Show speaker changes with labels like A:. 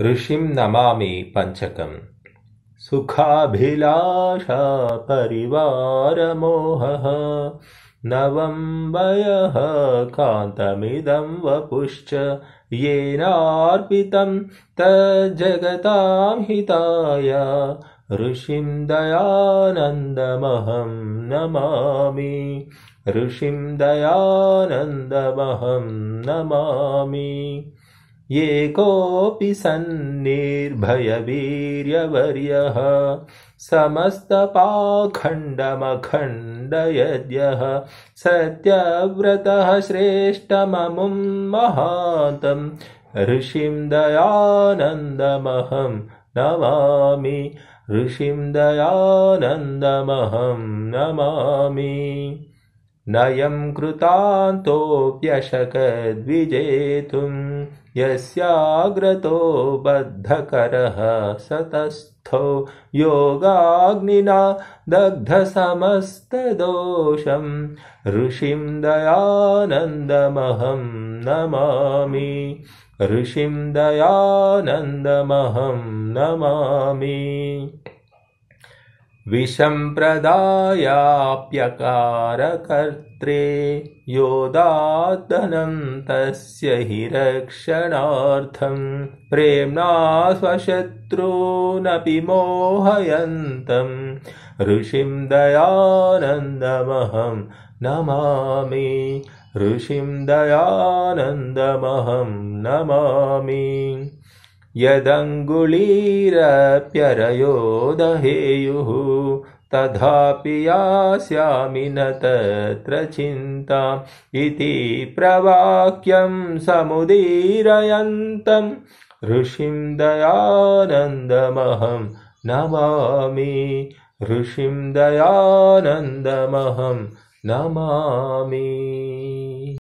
A: ऋषिं नमामि पञ्चकम् सुखाभिलाषा परिवारमोहः नवं वयः कान्तमिदं वपुश्च येनार्पितं तज्जगतां हिताय ऋषिं दयानन्दमहं नमामि ऋषिं दयानन्दमहं नमामि ये कोऽपि सन्निर्भयवीर्यवर्यः समस्तपाखण्डमखण्डयद्यः सत्यव्रतः श्रेष्ठममुं महान्तम् ऋषिं दयानन्दमहं नमामि। ऋषिं दयानन्दमहं नमामि नयं कृतान्तोऽप्यशकद्विजेतुं यस्याग्रतो बद्धकरः सतस्थो योगाग्निना दग्धसमस्तदोषं ऋषिं दयानन्दमहं नमामि। ऋषिं दयानन्दमहं नमामि विषम्प्रदायाप्यकारकर्त्रे योदादनं तस्य हि रक्षणार्थं प्रेम्णा स्वशत्रूनपि मोहयन्तं। ऋषिं दयानन्दमहं नमामि। ऋषिं दयानन्दमहं नमामि यदङ्गुलीरप्यरयो दहेयुः तथापि यास्यामि न तत्र चिन्ता इति प्रवाक्यं समुदीरयन्तं। ऋषिं दयानन्दमहं नमामि। ऋषिं दयानन्दमहं नमामि